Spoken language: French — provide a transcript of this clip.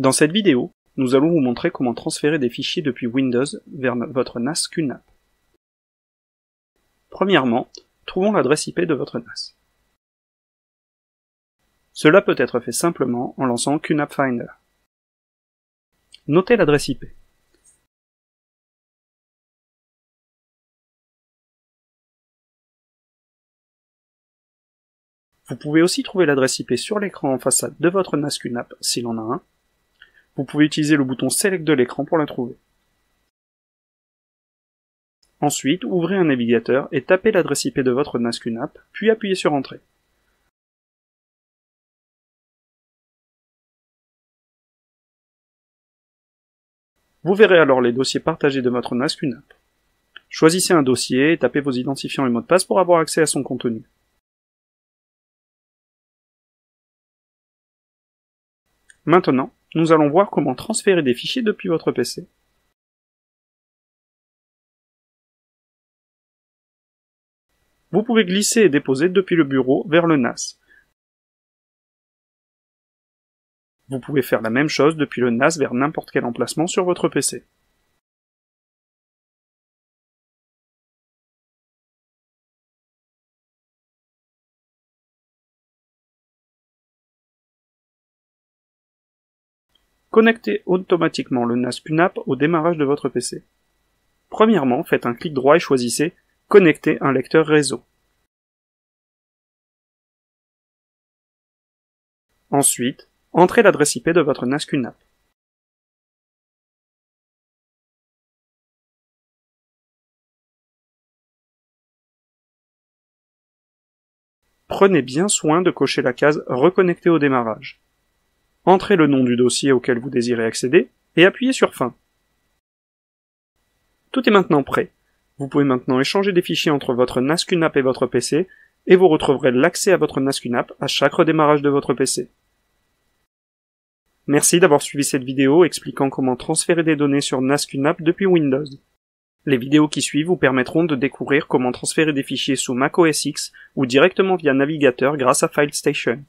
Dans cette vidéo, nous allons vous montrer comment transférer des fichiers depuis Windows vers votre NAS QNAP. Premièrement, trouvons l'adresse IP de votre NAS. Cela peut être fait simplement en lançant QNAP Finder. Notez l'adresse IP. Vous pouvez aussi trouver l'adresse IP sur l'écran en façade de votre NAS QNAP s'il en a un. Vous pouvez utiliser le bouton Select de l'écran pour la trouver. Ensuite, ouvrez un navigateur et tapez l'adresse IP de votre NAS QNAP, puis appuyez sur Entrée. Vous verrez alors les dossiers partagés de votre NAS QNAP. Choisissez un dossier et tapez vos identifiants et mots de passe pour avoir accès à son contenu. Maintenant, nous allons voir comment transférer des fichiers depuis votre PC. Vous pouvez glisser et déposer depuis le bureau vers le NAS. Vous pouvez faire la même chose depuis le NAS vers n'importe quel emplacement sur votre PC. Connectez automatiquement le NAS QNAP au démarrage de votre PC. Premièrement, faites un clic droit et choisissez Connecter un lecteur réseau. Ensuite, entrez l'adresse IP de votre NAS QNAP. Prenez bien soin de cocher la case Reconnecter au démarrage entrez le nom du dossier auquel vous désirez accéder, et appuyez sur Fin. Tout est maintenant prêt. Vous pouvez maintenant échanger des fichiers entre votre NAS et votre PC, et vous retrouverez l'accès à votre NAS à chaque redémarrage de votre PC. Merci d'avoir suivi cette vidéo expliquant comment transférer des données sur NAS depuis Windows. Les vidéos qui suivent vous permettront de découvrir comment transférer des fichiers sous Mac OS X ou directement via navigateur grâce à FileStation.